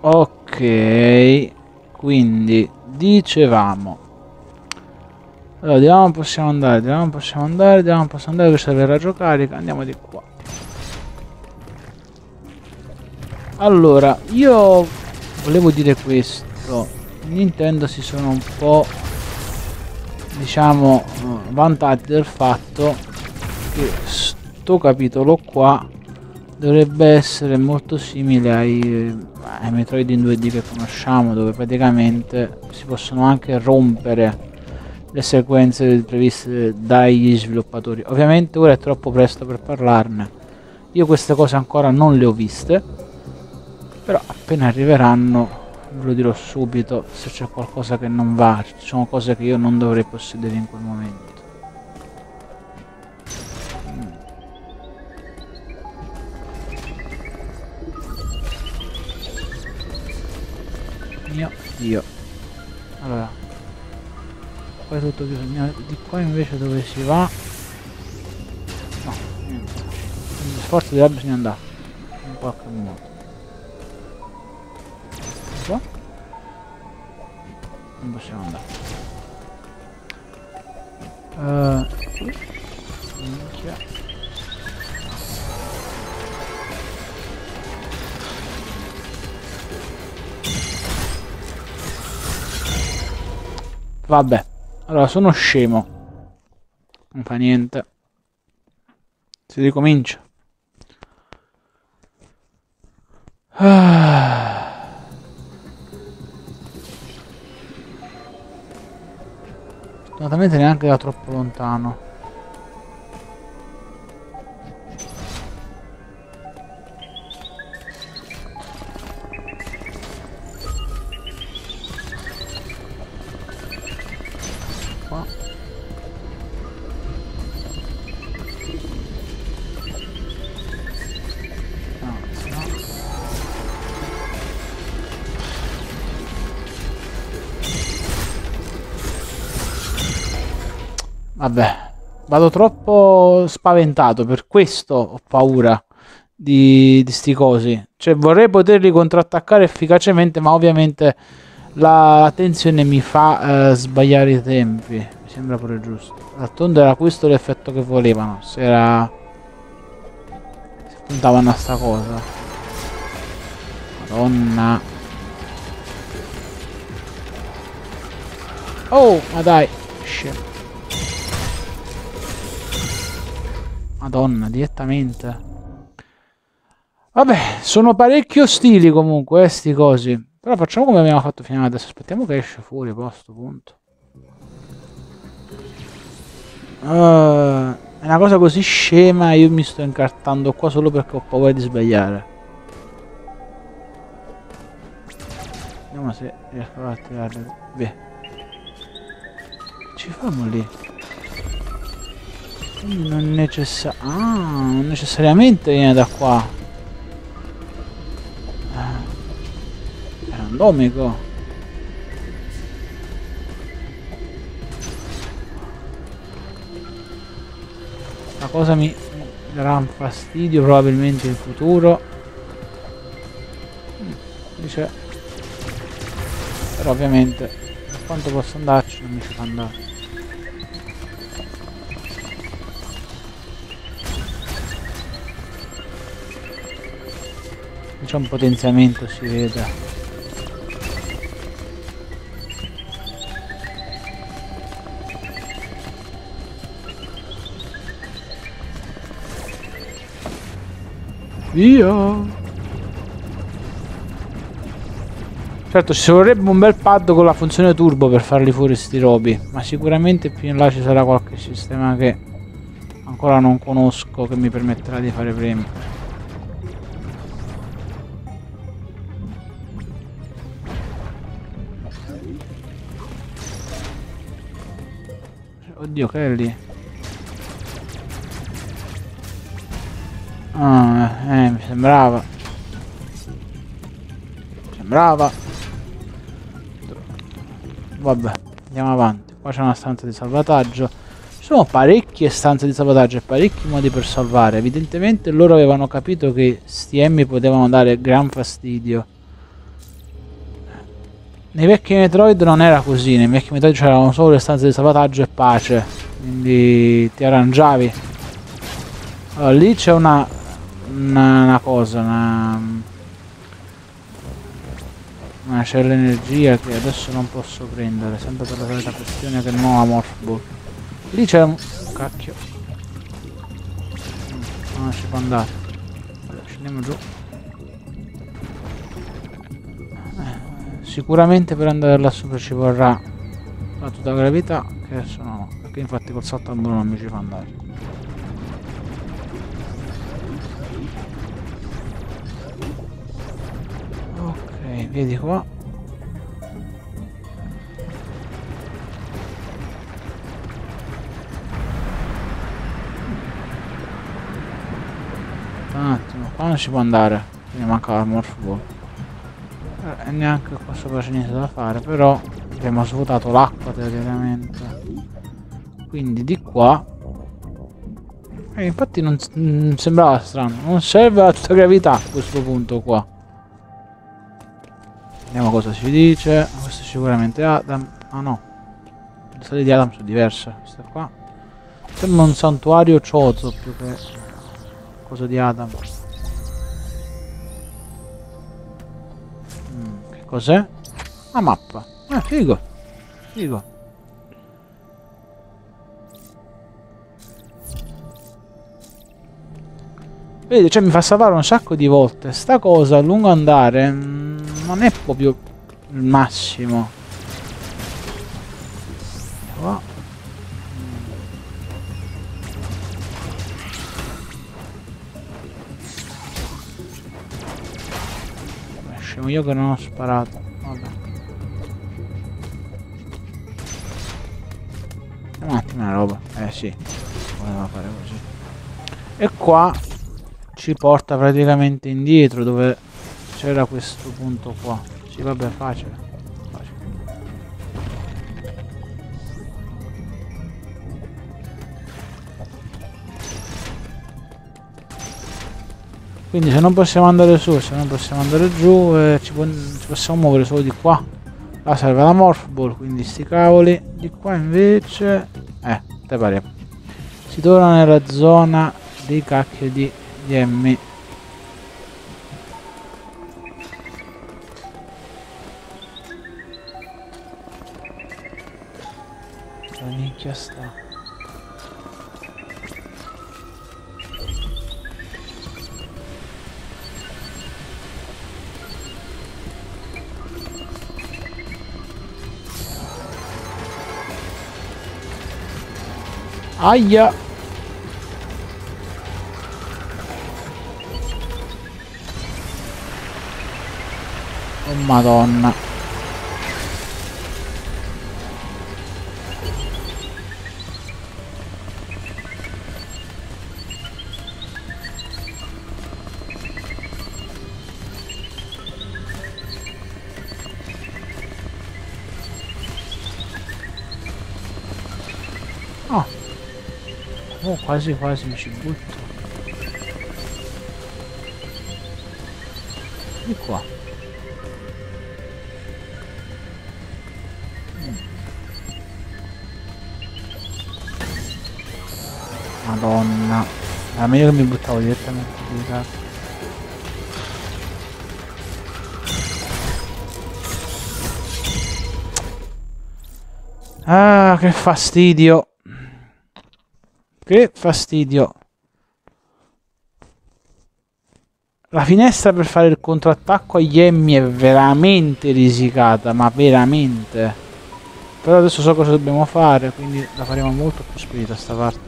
Ok, quindi dicevamo. Allora, di là non possiamo andare, di là non possiamo andare, di là non possiamo andare, questa è la radiocarica, andiamo di qua. Allora, io volevo dire questo. Nintendo si sono un po' diciamo vantati del fatto che sto capitolo qua dovrebbe essere molto simile ai, ai Metroid in 2D che conosciamo dove praticamente si possono anche rompere le sequenze previste dagli sviluppatori. Ovviamente ora è troppo presto per parlarne. Io queste cose ancora non le ho viste però appena arriveranno ve lo dirò subito se c'è qualcosa che non va ci sono cose che io non dovrei possedere in quel momento mio dio. Allora qua è tutto chiuso. Di qua invece dove si va? No niente. Quindi sforzo di là bisogna andare. In qualche modo. Qua non possiamo andare. Uh, minchia Vabbè. Allora, sono scemo. Non fa niente. Si ricomincia. Ah. Fortunatamente neanche da troppo lontano. Vabbè, vado troppo spaventato, per questo ho paura di, di sti cosi. Cioè vorrei poterli contrattaccare efficacemente, ma ovviamente la tensione mi fa eh, sbagliare i tempi. Mi sembra pure giusto. D'altronde era questo l'effetto che volevano. Se era... Se puntavano a sta cosa. Madonna. Oh, ma dai. Shit. Madonna, direttamente. Vabbè, sono parecchio ostili comunque, eh, sti cosi. Però facciamo come abbiamo fatto fino adesso. Aspettiamo che esce fuori, posto, punto. Uh, è una cosa così scema io mi sto incartando qua solo perché ho paura di sbagliare. Vediamo se riesco a tirare. Via. Ci famo lì? Non, necessa ah, non necessariamente viene da qua. È randomico la cosa mi darà un fastidio probabilmente in futuro. Però ovviamente per quanto posso andarci non mi si fa andare c'è un potenziamento si vede. Via certo ci vorrebbe un bel pad con la funzione turbo per farli fuori sti robi ma sicuramente più in là ci sarà qualche sistema che ancora non conosco che mi permetterà di fare premi Oddio, lì? Ah, eh, mi sembrava. Sembrava. Vabbè, andiamo avanti. Qua c'è una stanza di salvataggio. Ci sono parecchie stanze di salvataggio e parecchi modi per salvare. Evidentemente loro avevano capito che sti emmi potevano dare gran fastidio. Nei vecchi Metroid non era così, nei vecchi Metroid c'erano solo le stanze di salvataggio e pace, quindi ti arrangiavi. Allora, lì c'è una, una, una, cosa, una, una c'è l'energia che adesso non posso prendere, sempre per la solita questione che non ho la Morph Ball. Lì c'è un... cacchio. Non si può andare. Allora, scendiamo giù. Sicuramente per andare là sopra ci vorrà la tutta gravità, che adesso no, perché infatti col salto al muro non mi ci fa andare. Ok, vedi qua. Un attimo, qua non si può andare, mi manca la morph e neanche qua sopra c'è niente da fare però abbiamo svuotato l'acqua teoricamente. Quindi di qua e infatti non, non sembrava strano non serve tutta gravità a questo punto qua. Vediamo cosa ci dice questo è sicuramente Adam ah no le storie di Adam sono diverse questa qua. Sembra un santuario Chozo più che cosa di Adam Cos'è? La mappa. Ah, figo. Figo. Vedi, cioè mi fa salvare un sacco di volte. Sta cosa a lungo andare mm, non è proprio il massimo. Qua. Scemo io che non ho sparato. Vabbè. Un attimo la roba. Eh sì. Voleva fare così. E qua ci porta praticamente indietro dove c'era questo punto qua. Sì, vabbè, facile. Quindi se non possiamo andare su se non possiamo andare giù eh, ci, ci, possiamo muovere solo di qua. Là serve la morph ball quindi sti cavoli. Di qua invece eh te pare. Si torna nella zona dei cacchio di, di Aia! Oh madonna. Oh, quasi quasi mi ci butto. Di qua. Madonna. Era meglio che mi buttavo direttamente di cazzo. Ah, che fastidio. Che fastidio. La finestra per fare il contrattacco agli Emmy è veramente risicata, ma veramente. Però adesso so cosa dobbiamo fare, quindi la faremo molto più spedita sta parte.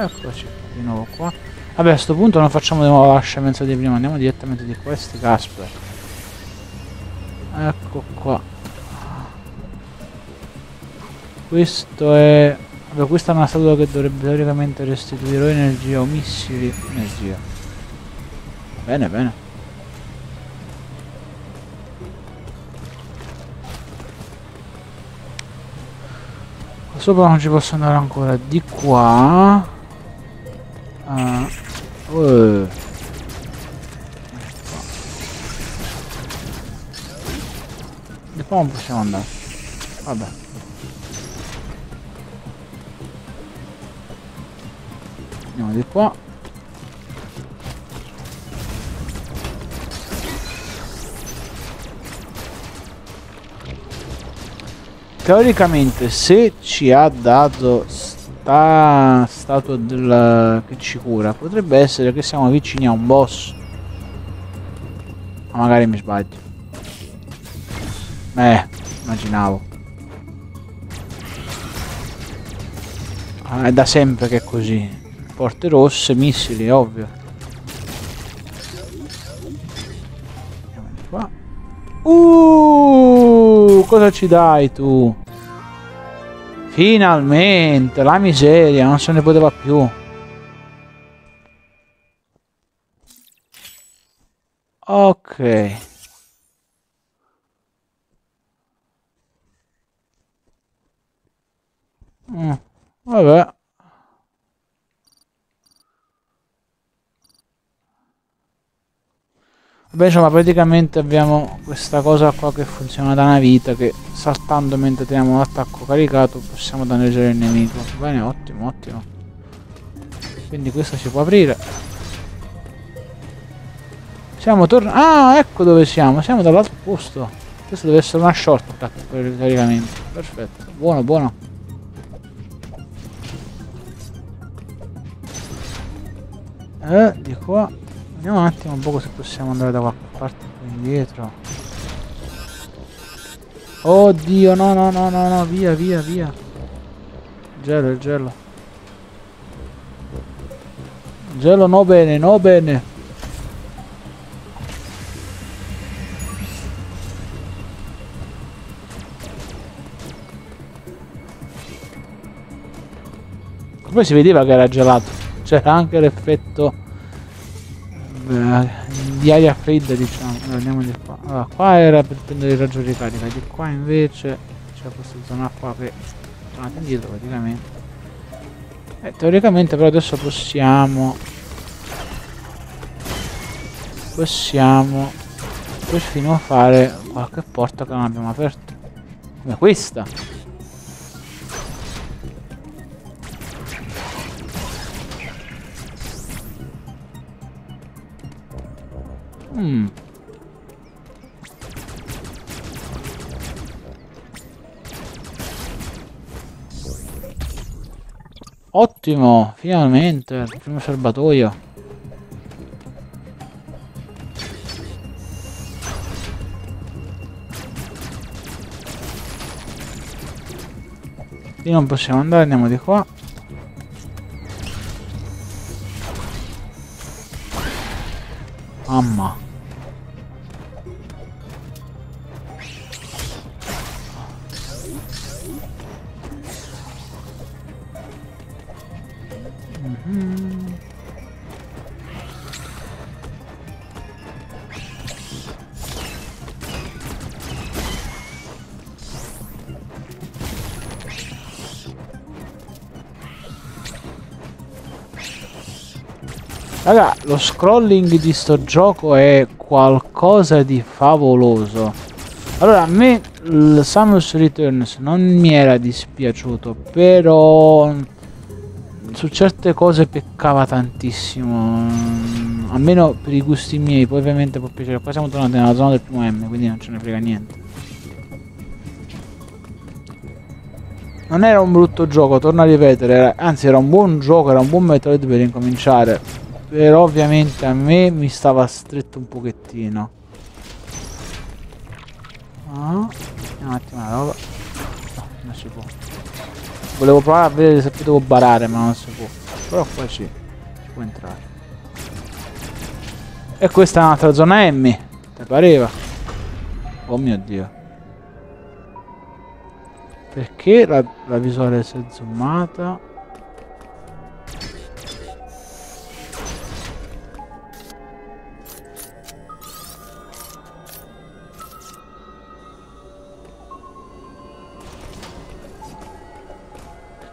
Eccoci di nuovo qua. Vabbè, a questo punto non facciamo di nuovo la scemenza di prima, andiamo direttamente di questi Casper. Ecco qua. Questo è... Vabbè, questa è una statua che dovrebbe teoricamente restituire energia o missili. Energia. Bene, bene. Sopra non ci posso andare ancora. Di qua... Uh. Di qua non possiamo andare. Vabbè. Andiamo di qua. teoricamente se ci ha dato sta statua del, che ci cura. Potrebbe essere che siamo vicini a un boss. Ma magari mi sbaglio. Eh immaginavo. Ah, è da sempre che è così. Porte rosse missili ovvio. Qua. Uh cosa ci dai tu Finalmente, la miseria, non se ne poteva più. Ok. Mm, vabbè. Beh, insomma, praticamente abbiamo questa cosa qua che funziona da una vita che saltando mentre teniamo l'attacco caricato possiamo danneggiare il nemico. Bene, ottimo, ottimo. Quindi questo si può aprire. Siamo tornati... Ah, ecco dove siamo. Siamo dall'altro posto. Questo deve essere una shortcut teoricamente. Perfetto. Buono, buono. Eh, di qua. Vediamo un attimo un po' se possiamo andare da qualche parte qui indietro. Oddio, no, no, no, no, no, via, via, via. Gelo, il gelo. Gelo no bene, no bene. Poi si vedeva che era gelato. C'era anche l'effetto eh, di aria fredda diciamo allora, andiamo di qua. Allora, qua era per prendere il raggio di carica di qua invece c'è questa zona qua che tornate indietro praticamente. Eh, teoricamente però adesso possiamo possiamo perfino fare qualche porta che non abbiamo aperto come questa Mm. Ottimo, finalmente, il primo serbatoio. Qui non possiamo andare, andiamo di qua. Amma. Lo scrolling di sto gioco è qualcosa di favoloso. Allora, a me il Samus Returns non mi era dispiaciuto, però su certe cose peccava tantissimo. Almeno per i gusti miei, poi ovviamente può piacere. Qua siamo tornati nella zona del primo M, quindi non ce ne frega niente. Non era un brutto gioco, torno a ripetere, era, anzi era un buon gioco, era un buon Metroid per incominciare però ovviamente a me mi stava stretto un pochettino. Ah, un attimo la roba. No, non si può. Volevo provare a vedere se potevo barare, ma non si può. però qua sì, si può entrare. E questa è un'altra zona M, ti pareva? Oh mio dio. Perché la, la visuale si è zoomata?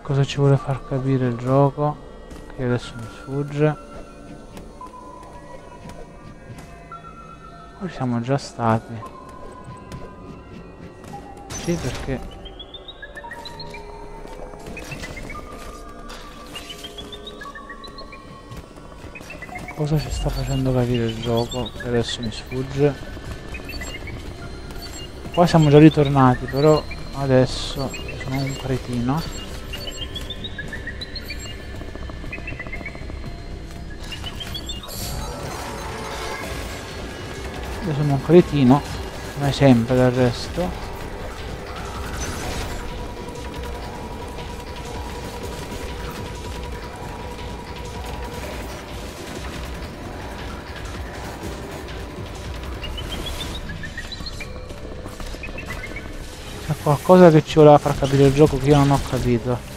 Cosa ci vuole far capire il gioco? Che adesso mi sfugge. Qui siamo già stati. Sì, perché... Cosa ci sta facendo capire il gioco? Che adesso mi sfugge. Qua siamo già ritornati, però adesso sono un cretino. Io sono un cretino come sempre del resto. C'è qualcosa che ci voleva far capire il gioco che io non ho capito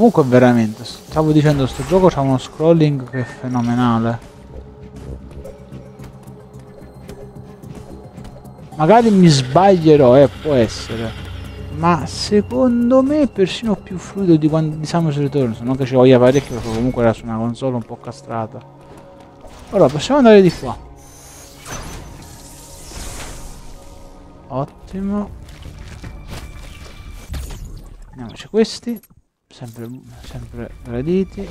Comunque veramente, stavo dicendo sto gioco c'ha uno scrolling che è fenomenale. Magari mi sbaglierò, eh, può essere. Ma secondo me è persino più fluido di quando di Samus Returns. Non che ci voglia parecchio perché comunque era su una console un po' castrata. Allora, possiamo andare di qua. Ottimo. Andiamoci questi sempre, sempre graditi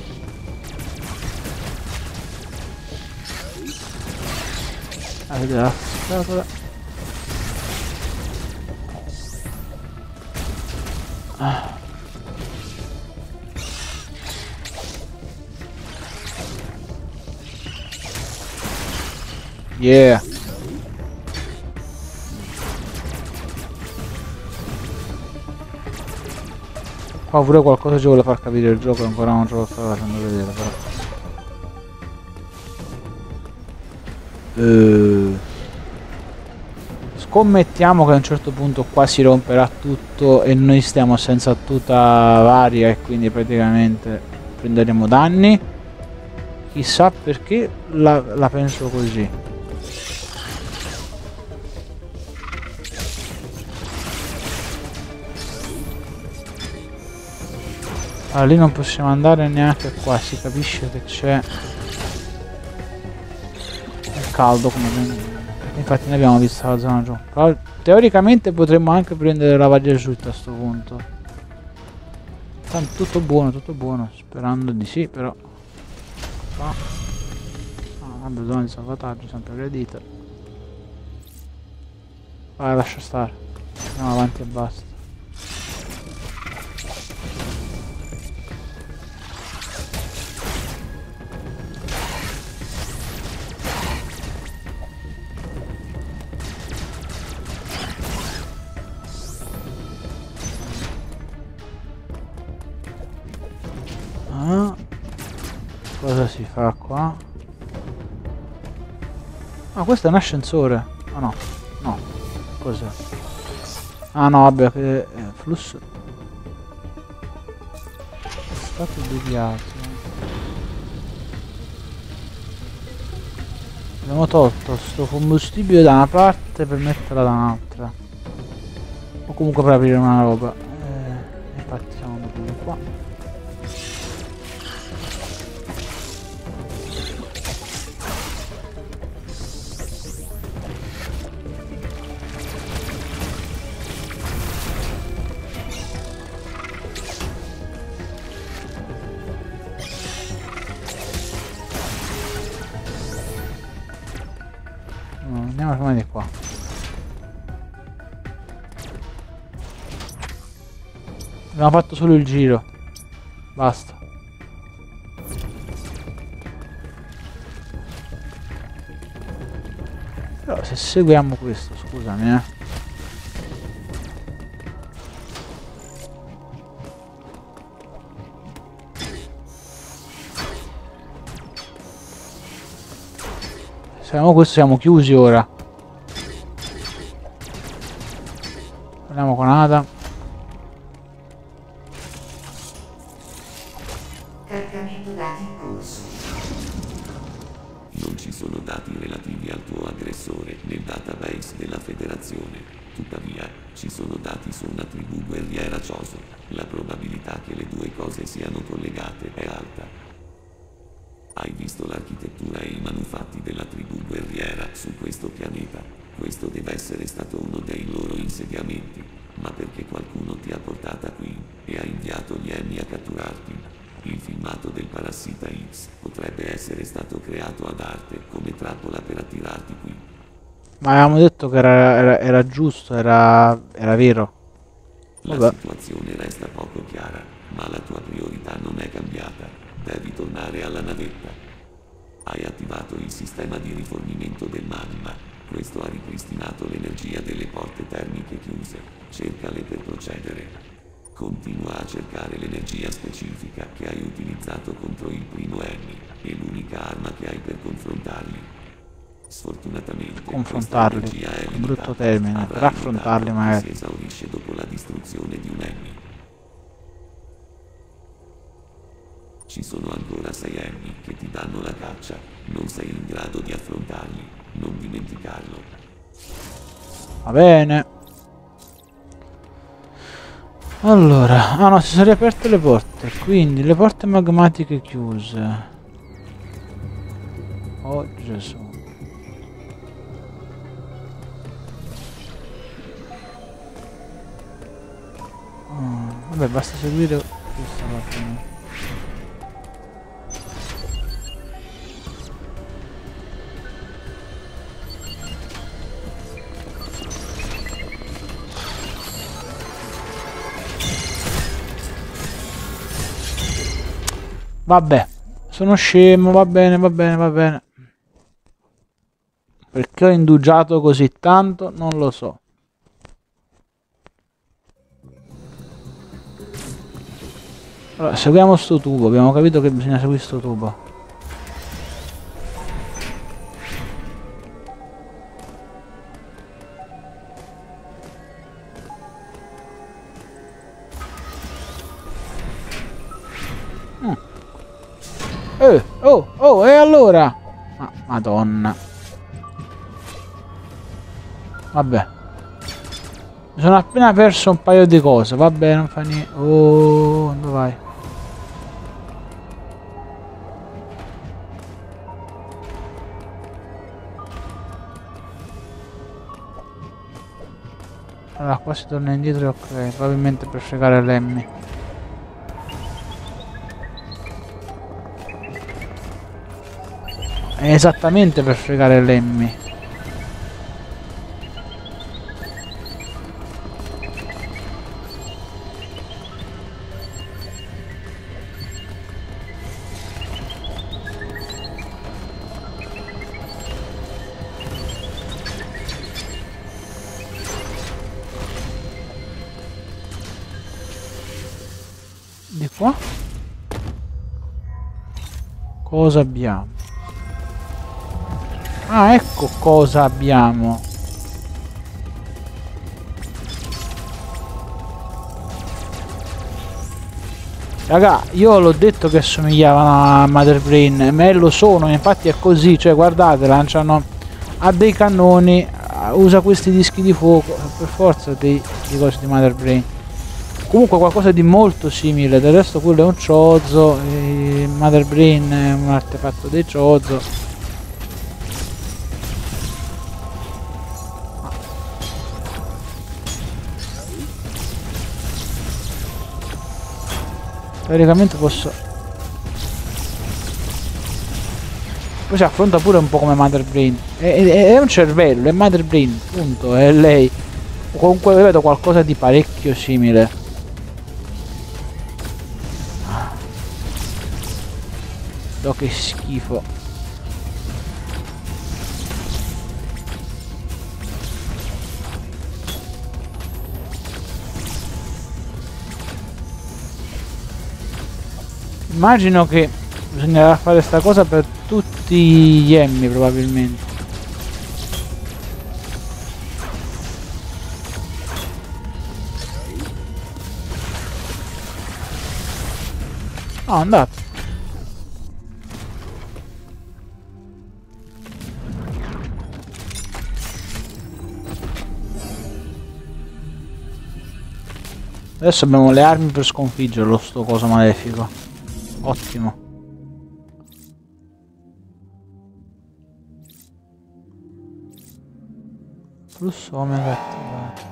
a vedere la scatola ah. yeah Qua pure qualcosa ci vuole far capire il gioco, ancora non ce lo sto facendo vedere però. Uh, scommettiamo che a un certo punto qua si romperà tutto e noi stiamo senza tuta varia e quindi praticamente prenderemo danni. Chissà perché la, la penso così. Allora lì non possiamo andare neanche qua, si capisce che c'è il caldo come infatti ne abbiamo visto la zona giù. Però teoricamente potremmo anche prendere la vaglia giù a questo punto. Tutto buono, tutto buono, sperando di sì, però. Qua. Ah, vabbè, zona di salvataggio, sempre gradita. Vai, lascia stare. Andiamo avanti e basta. Questo è un ascensore. Ah no, no. Cos'è? Ah no, vabbè, che è flusso. È stato deviato. Abbiamo tolto sto combustibile da una parte per metterla da un'altra. O comunque per aprire una roba. Di qua abbiamo fatto solo il giro basta Però se seguiamo questo, scusami eh. Se facciamo questo siamo chiusi ora. Andiamo Ma avevamo detto che era, era, era giusto, era, era vero. La Vabbè. situazione resta poco chiara, ma la tua priorità non è cambiata. Devi tornare alla navetta. Hai attivato il sistema di rifornimento del magma. Questo ha ripristinato l'energia delle porte termiche chiuse. Cercale per procedere. Continua a cercare l'energia specifica che hai utilizzato contro il primo Emmy. È l'unica arma che hai per confrontarli. Sfortunatamente, Confrontarli, un brutto termine, Avrai per affrontarli notato che magari. Si esaurisce dopo la distruzione di un Emmy. Ci sono ancora sei Emmy che ti danno la caccia. Non sei in grado di affrontarli. Non dimenticarlo. Va bene. Allora, ah no, si sono riaperte le porte, quindi le porte magmatiche chiuse. Oh Gesù. Vabbè, basta seguire questa fine. Vabbè, sono scemo, va bene, va bene, va bene. Perché ho indugiato così tanto, non lo so. Allora, seguiamo sto tubo, abbiamo capito che bisogna seguire sto tubo. Eh, oh, oh, e allora? Ma, madonna. Vabbè. Mi sono appena perso un paio di cose, vabbè, non fa niente. Oh, dove vai? Allora, qua si torna indietro, ok, probabilmente per fregare Lemmy. Esattamente per fregare Lemmy. Cosa abbiamo? Ah, ecco cosa abbiamo. Raga, io l'ho detto che assomigliavano a Mother Brain, ma lo sono, infatti è così, cioè guardate, lanciano ha dei cannoni, usa questi dischi di fuoco, per forza dei, di cose di Mother Brain. Comunque qualcosa di molto simile, del resto quello è un Chozo, Mother Brain è un artefatto dei Chozo. Teoricamente posso... Poi si affronta pure un po' come Mother Brain. È, è- è un cervello, è Mother Brain, punto, è lei. Comunque vedo qualcosa di parecchio simile. che schifo. Immagino che bisognerà fare sta cosa per tutti gli emmi probabilmente. Ah, oh, andato. Adesso abbiamo le armi per sconfiggerlo, sto coso malefico. Ottimo. Flusso omega attivato.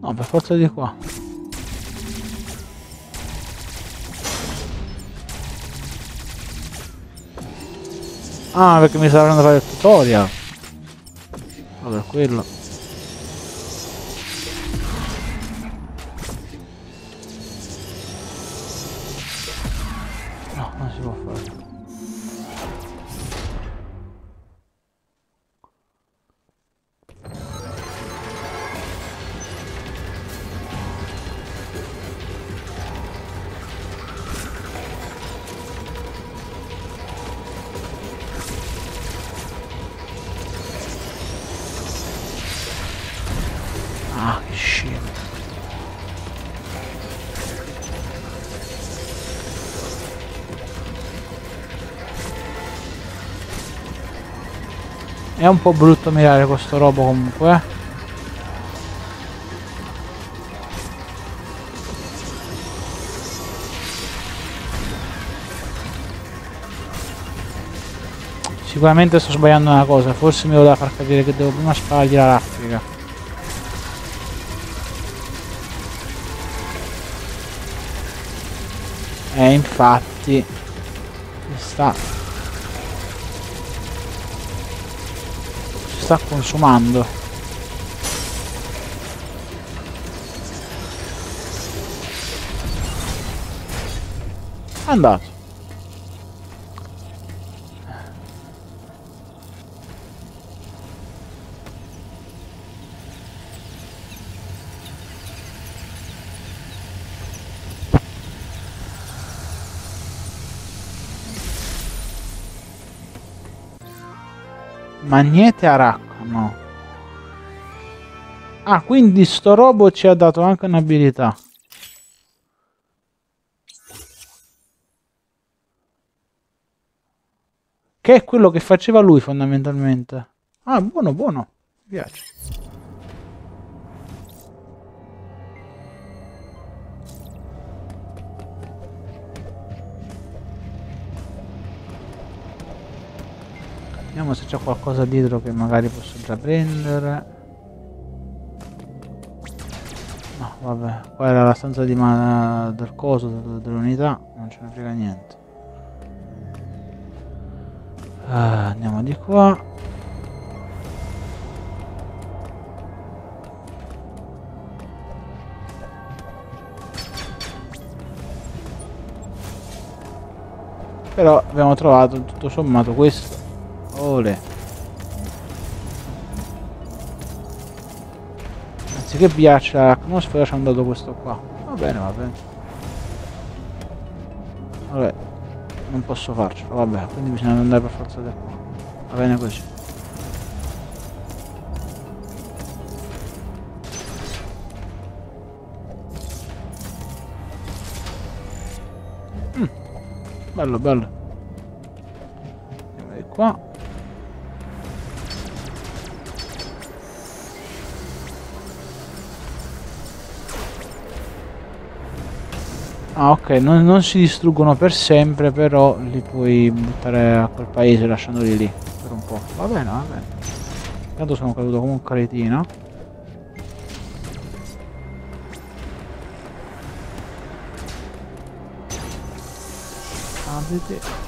No, per forza di qua. Ah, perché mi stavano fare il tutorial. Vabbè, quello. È un po' brutto mirare questo robo comunque, eh. Sicuramente sto sbagliando una cosa, forse mi voleva far capire che devo prima sparargli la raffica. E infatti si sta sta consumando. Andato. Magnete Aracca, no. Ah, quindi sto robot ci ha dato anche un'abilità. Che è quello che faceva lui fondamentalmente. Ah, buono, buono. Mi piace. Vediamo se c'è qualcosa dietro che magari posso già prendere. No, vabbè, qua era la stanza di mana del coso, del- dell'unità, non ce ne frega niente. Ah, andiamo di qua. Però abbiamo trovato tutto sommato questo. Ole. Anziché piaccia l'atmosfera ci hanno dato questo qua. Va bene, va bene. Vabbè, non posso farcelo, vabbè, quindi bisogna andare per forza da qua. Va bene così. Mm, Bello, bello. Andiamo di qua. Ah ok, non, non si distruggono per sempre, però li puoi buttare a quel paese lasciandoli lì per un po'. Va bene, va bene. Intanto sono caduto come un cretino. Apriti.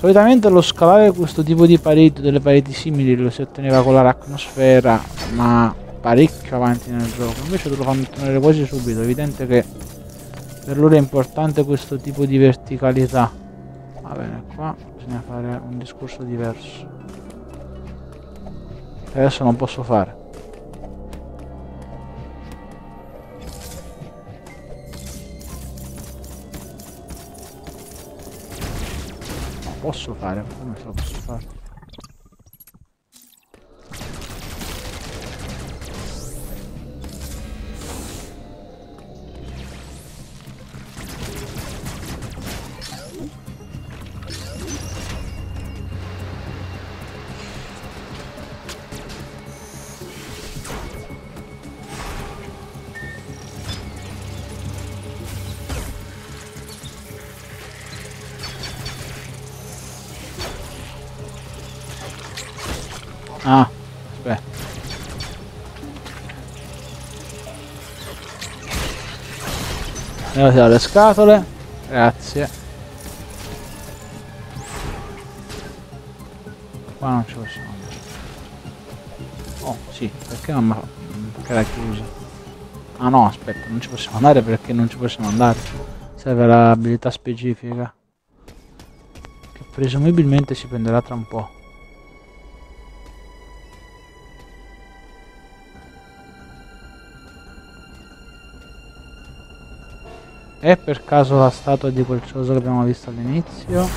Solitamente lo scalare questo tipo di pareti, delle pareti simili, lo si otteneva con l'aracnosfera, ma parecchio avanti nel gioco. Invece te lo fanno ottenere quasi subito, è evidente che per loro è importante questo tipo di verticalità. Va bene qua bisogna fare un discorso diverso. Adesso non posso fare posso fare come posso fare Andiamo le scatole. Grazie. Qua non ci possiamo andare. Oh, sì, perché non mi fa... Perché era chiusa? Ah no, aspetta, non ci possiamo andare perché non ci possiamo andare. Serve l'abilità specifica. Che presumibilmente si prenderà tra un po'. È per caso la statua di quel coso che abbiamo visto all'inizio?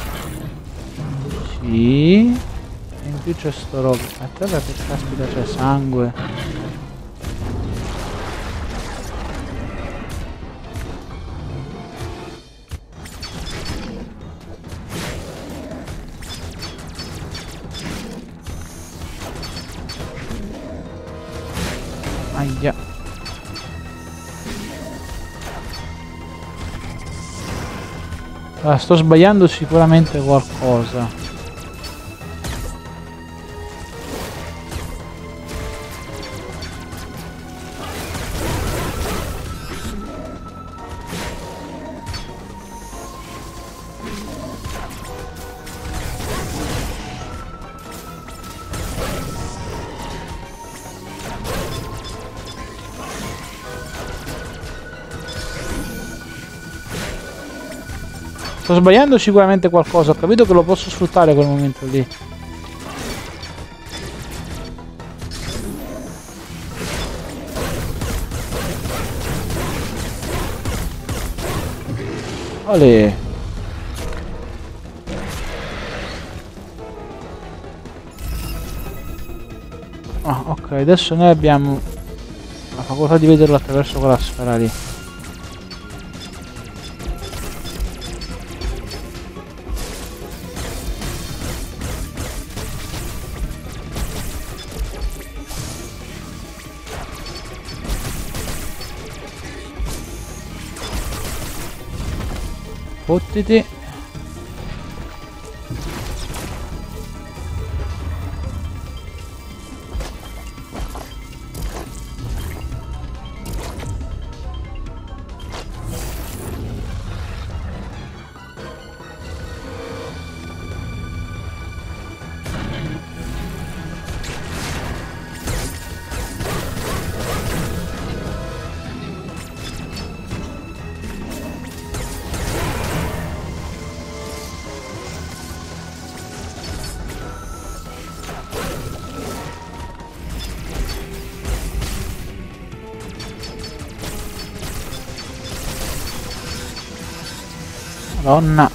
Sì. E in più c'è sto roba. Aspetta che caspita c'è sangue. Sto sbagliando sicuramente qualcosa. Sto sbagliando sicuramente qualcosa, ho capito che lo posso sfruttare quel momento lì. Olè. Ah, ok, adesso noi abbiamo la facoltà di vederlo attraverso quella sfera lì. ってて、Madonna.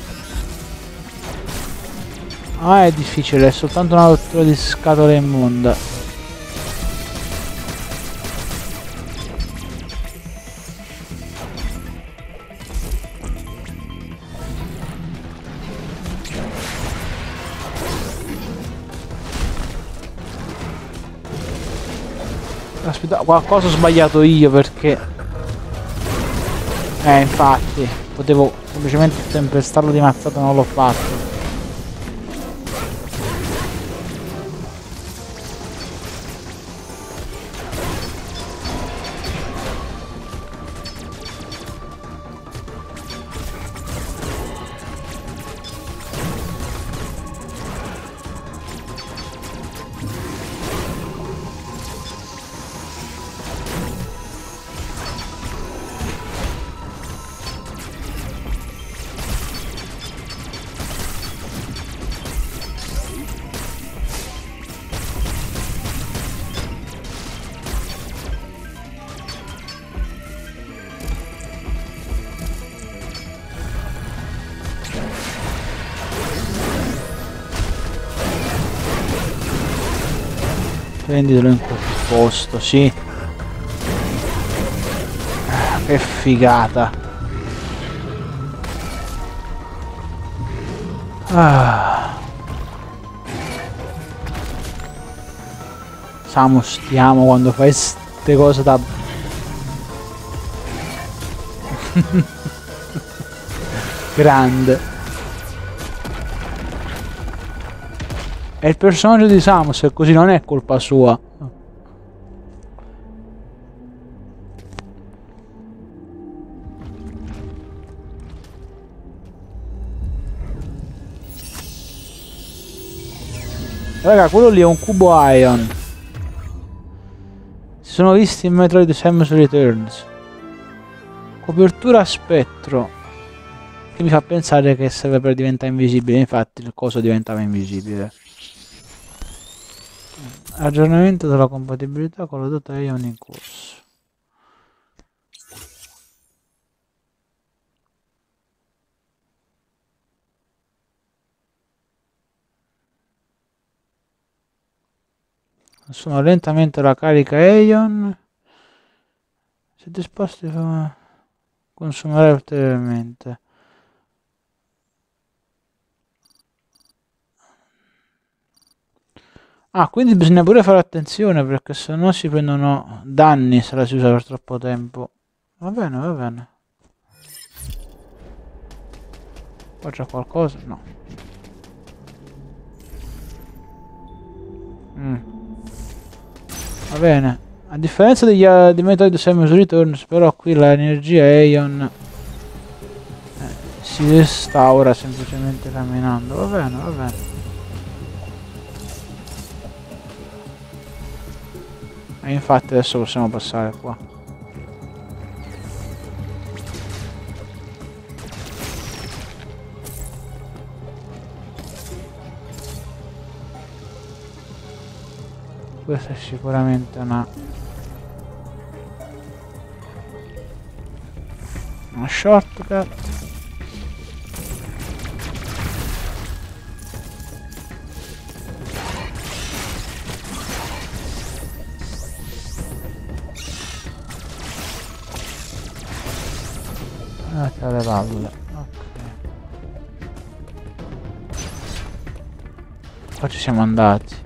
Ah, è difficile, è soltanto una rottura di scatole immonda. Aspetta, qualcosa ho sbagliato io perché... Eh, infatti, potevo semplicemente tempestarlo di mazzata non l'ho fatto Prenditelo in quel posto, sì. Ah, che figata. Ah. Samu stiamo quando fai ste cose da... Grande. È il personaggio di Samus e così non è colpa sua. Raga, quello lì è un cubo Ion. Si sono visti in Metroid Samus Returns. Copertura spettro. Che mi fa pensare che serve per diventare invisibile. Infatti il coso diventava invisibile. Aggiornamento della compatibilità con la data Ion in corso. Consuma lentamente la carica Ion. Se disposti a consumare ulteriormente. Ah, quindi bisogna pure fare attenzione perché se no si prendono danni se la si usa per troppo tempo. Va bene, va bene. Qua c'è qualcosa? No. Mm. Va bene. A differenza degli, uh, di Metroid Samus Returns, però qui l'energia Aeon eh, si restaura semplicemente camminando. Va bene, va bene. E infatti adesso possiamo passare qua. questa è sicuramente una una shortcut siamo andati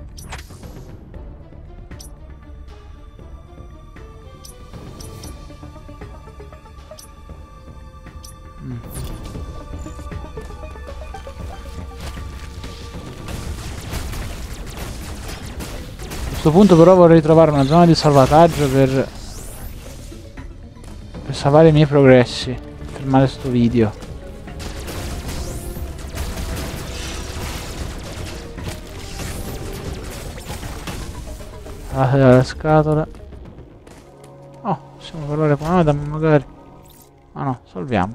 questo punto però vorrei trovare una zona di salvataggio per, per salvare i miei progressi. Fermare sto video. Ah, la scatola. Oh, possiamo parlare con Adam magari. Ah no, salviamo.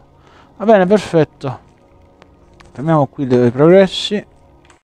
Va bene, perfetto. Fermiamo qui i progressi.